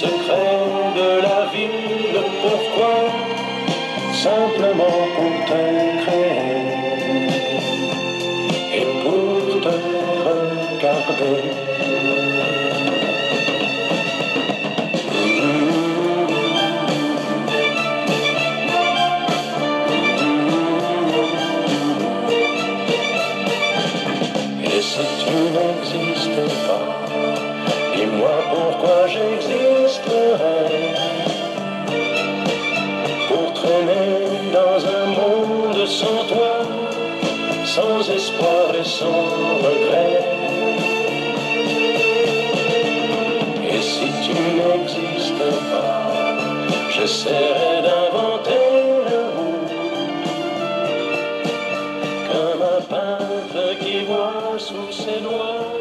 secrets de la ville. Pourquoi Simplement pour te et pour te regarder. si tu n'existes pas, dis-moi pourquoi j'existe. Dans un monde sans toi, sans espoir et sans regret. Et si tu n'existes pas, j'essaierai d'inventer l'amour comme un peintre qui voit sous ses doigts